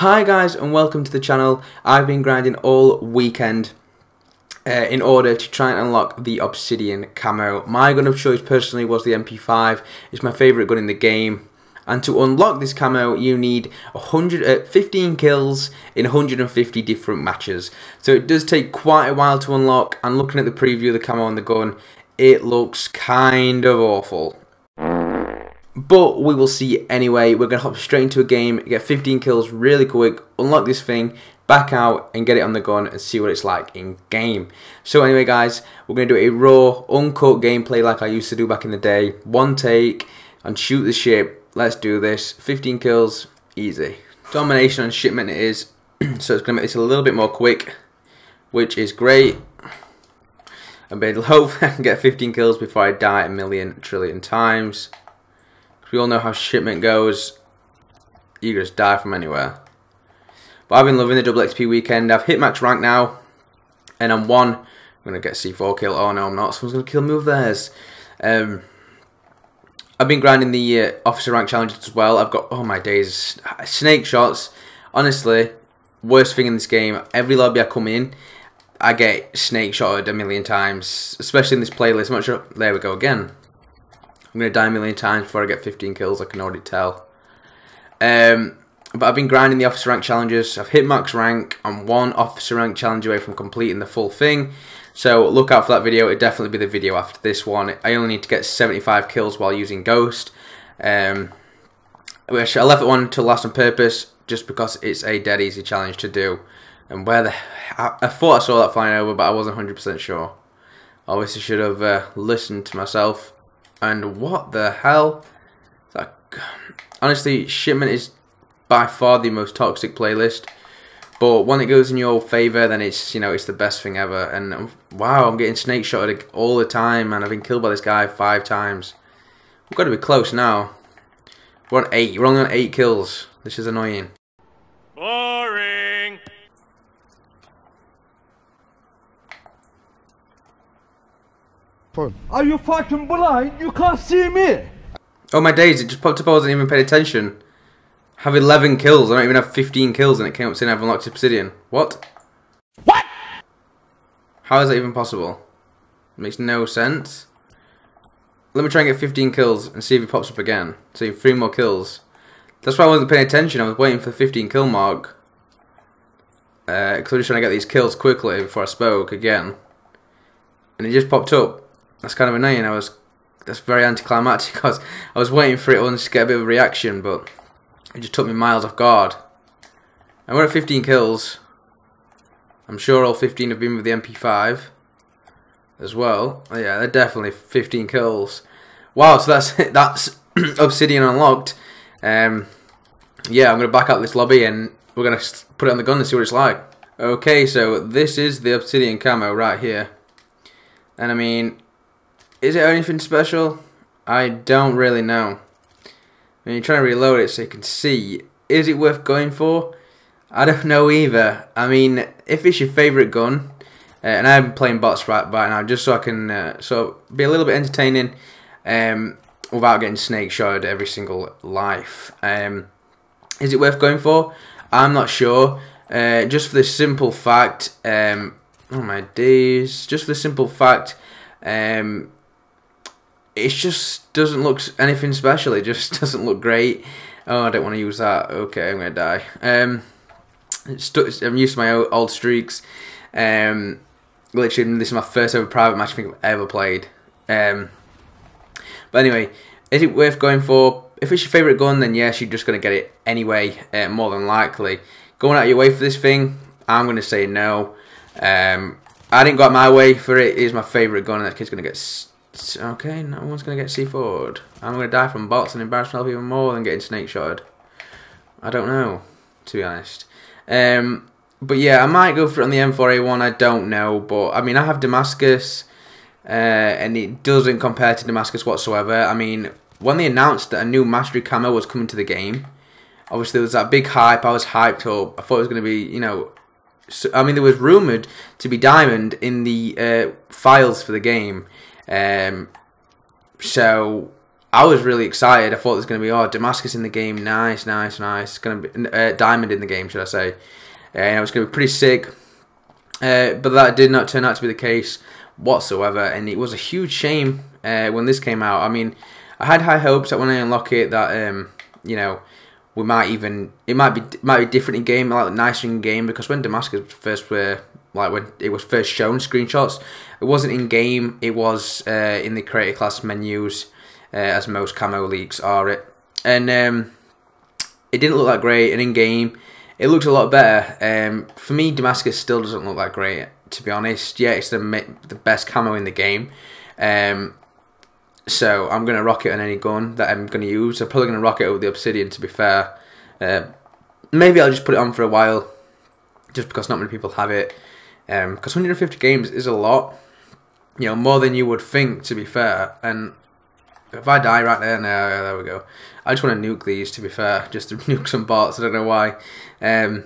Hi guys and welcome to the channel. I've been grinding all weekend uh, in order to try and unlock the Obsidian camo. My gun of choice personally was the MP5. It's my favourite gun in the game. And to unlock this camo you need 100, uh, 15 kills in 150 different matches. So it does take quite a while to unlock and looking at the preview of the camo on the gun it looks kind of awful. But we will see anyway. We're going to hop straight into a game, get 15 kills really quick, unlock this thing, back out and get it on the gun and see what it's like in game. So anyway guys, we're going to do a raw, uncut gameplay like I used to do back in the day. One take and shoot the ship. Let's do this. 15 kills, easy. Domination and shipment it is. so it's going to make this a little bit more quick, which is great. And hopefully I can get 15 kills before I die a million trillion times. We all know how shipment goes. You just die from anywhere. But I've been loving the double XP weekend. I've hit max rank now. And I'm one. I'm going to get C4 kill. Oh no, I'm not. Someone's to kill me with theirs. Um, I've been grinding the uh, officer rank challenges as well. I've got, oh my days, snake shots. Honestly, worst thing in this game. Every lobby I come in, I get snake shotted a million times. Especially in this playlist. Not sure. There we go again. I'm to die a million times before I get 15 kills, I can already tell. Um, but I've been grinding the officer rank challenges. I've hit max rank. I'm one officer rank challenge away from completing the full thing. So look out for that video. It'll definitely be the video after this one. I only need to get 75 kills while using Ghost. Um, which I left that one to last on purpose just because it's a dead easy challenge to do. And where the... I, I thought I saw that flying over, but I wasn't 100% sure. Obviously should have uh, listened to myself. And what the hell? Like, honestly, Shipment is by far the most toxic playlist. But when it goes in your favour, then it's, you know, it's the best thing ever. And um, wow, I'm getting snake shotted all the time, and I've been killed by this guy five times. We've got to be close now. We're on eight. We're only on eight kills. This is annoying. Are you fucking blind? You can't see me. Oh my days, it just popped up I wasn't even paying attention. Have 11 kills, I don't even have 15 kills and it came up saying I've unlocked Obsidian. What? What? How is that even possible? It makes no sense. Let me try and get 15 kills and see if it pops up again. See, three more kills. That's why I wasn't paying attention, I was waiting for the 15 kill mark. Because uh, I was trying to get these kills quickly before I spoke again. And it just popped up that's kind of annoying. I was that's very anticlimactic because I was waiting for it once to get a bit of a reaction, but it just took me miles off guard. And we're at 15 kills. I'm sure all 15 have been with the MP5 as well. Yeah, they're definitely 15 kills. Wow, so that's that's Obsidian unlocked. Um, yeah, I'm going to back out this lobby and we're going to put it on the gun and see what it's like. Okay, so this is the Obsidian camo right here. And I mean, is it anything special? I don't really know. When you try to reload it so you can see, is it worth going for? I don't know either. I mean, if it's your favourite gun, uh, and I'm playing bots right, right now just so I can uh, so be a little bit entertaining um, without getting snake shotted every single life. Um, is it worth going for? I'm not sure. Uh, just for the simple fact, um, oh my days, just for the simple fact, um, it just doesn't look anything special. It just doesn't look great. Oh, I don't want to use that. Okay, I'm gonna die. Um, I'm used to my old streaks. Um, literally, this is my first ever private match I think I've ever played. Um, but anyway, is it worth going for? If it's your favourite gun, then yes, you're just going to get it anyway, uh, more than likely. Going out of your way for this thing, I'm going to say no. Um, I didn't go out my way for it. It is my favourite gun, and that kid's going to get Okay, no one's going to get C4'd. I'm going to die from bots and embarrass myself even more than getting snake shotted. I don't know, to be honest. Um, but yeah, I might go for it on the M4A1, I don't know. But, I mean, I have Damascus, uh, and it doesn't compare to Damascus whatsoever. I mean, when they announced that a new Mastery Camo was coming to the game, obviously there was that big hype, I was hyped up. I thought it was going to be, you know... So, I mean, there was rumoured to be Diamond in the uh, files for the game. Um, so I was really excited. I thought there was going to be oh Damascus in the game, nice, nice, nice. It's going to be uh, Diamond in the game, should I say? And it was going to be pretty sick. Uh, but that did not turn out to be the case whatsoever, and it was a huge shame uh, when this came out. I mean, I had high hopes that when I unlock it, that um, you know, we might even it might be might be different in game, like nicer in game, because when Damascus first were like when it was first shown screenshots, it wasn't in game. It was uh, in the creator class menus, uh, as most camo leaks are. It and um, it didn't look that great, and in game it looked a lot better. Um, for me, Damascus still doesn't look that great, to be honest. Yeah, it's the the best camo in the game. Um, so I'm gonna rock it on any gun that I'm gonna use. I'm probably gonna rock it with the Obsidian. To be fair, uh, maybe I'll just put it on for a while, just because not many people have it. Because um, 150 games is a lot, you know, more than you would think. To be fair, and if I die right there, now there we go. I just want to nuke these. To be fair, just to nuke some bots. I don't know why. Um,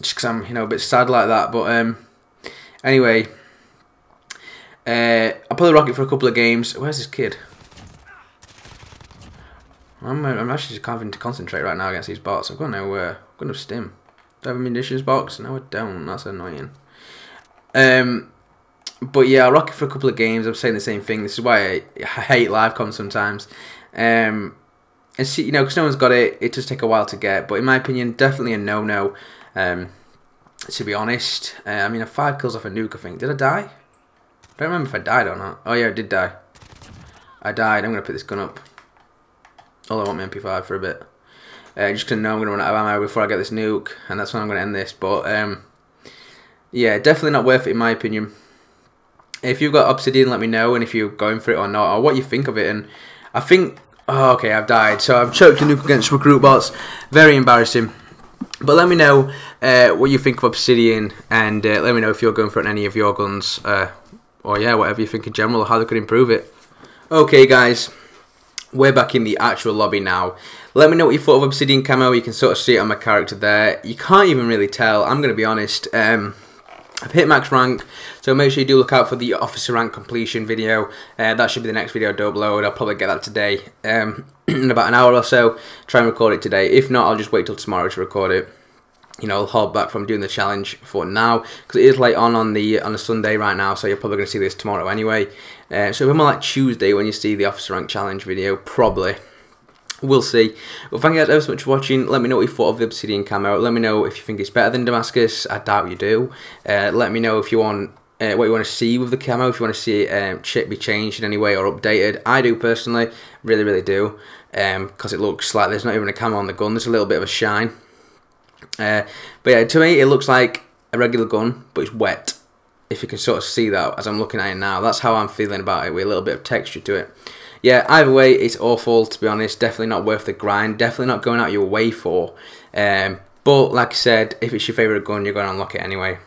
just because I'm, you know, a bit sad like that. But um, anyway, uh, I'll probably rock it for a couple of games. Where's this kid? I'm, I'm actually just having to concentrate right now against these bots. I've got nowhere. I've got no stim. I have a munitions box? No, I don't. That's annoying. Um, but yeah, I'll rock it for a couple of games. I'm saying the same thing. This is why I, I hate live comms sometimes. Um, and see, you know, because no one's got it, it does take a while to get. But in my opinion, definitely a no-no. Um, to be honest, uh, I mean, a five kills off a nuke. I think. Did I die? I don't remember if I died or not. Oh yeah, I did die. I died. I'm gonna put this gun up. All I want my MP5 for a bit. Uh, just gonna know I'm gonna run out of ammo before I get this nuke, and that's when I'm gonna end this. But um, yeah, definitely not worth it in my opinion. If you've got Obsidian, let me know, and if you're going for it or not, or what you think of it. And I think, oh, okay, I've died. So I've choked a nuke against recruit bots. Very embarrassing. But let me know uh, what you think of Obsidian, and uh, let me know if you're going for any of your guns, uh, or yeah, whatever you think in general, how they could improve it. Okay, guys, we're back in the actual lobby now. Let me know what you thought of Obsidian Camo. You can sort of see it on my character there. You can't even really tell. I'm going to be honest. Um, I've hit max rank, so make sure you do look out for the officer rank completion video. Uh, that should be the next video to upload. I'll probably get that today um, in about an hour or so. Try and record it today. If not, I'll just wait till tomorrow to record it. You know, I'll hold back from doing the challenge for now because it is late on on the on a Sunday right now. So you're probably going to see this tomorrow anyway. Uh, so it'll be more like Tuesday when you see the officer rank challenge video, probably. We'll see. Well, thank you guys ever so much for watching. Let me know what you thought of the Obsidian camo. Let me know if you think it's better than Damascus. I doubt you do. Uh, let me know if you want uh, what you want to see with the camo. If you want to see it um, be changed in any way or updated. I do personally. Really, really do. Because um, it looks like there's not even a camo on the gun. There's a little bit of a shine. Uh, but yeah, to me, it looks like a regular gun, but it's wet. If you can sort of see that as I'm looking at it now. That's how I'm feeling about it with a little bit of texture to it yeah, either way, it's awful to be honest. Definitely not worth the grind. Definitely not going out your way for. Um, but like I said, if it's your favourite gun, you're going to unlock it anyway.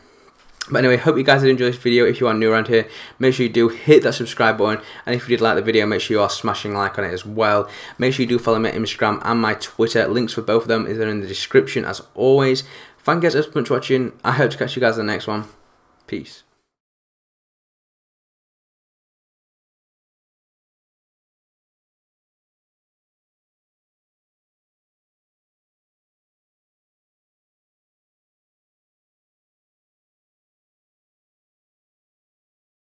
But anyway, hope you guys did enjoy this video. If you are new around here, make sure you do hit that subscribe button. And if you did like the video, make sure you are smashing like on it as well. Make sure you do follow me on Instagram and my Twitter. Links for both of them is in the description as always. Thank you guys so much for watching. I hope to catch you guys in the next one. Peace.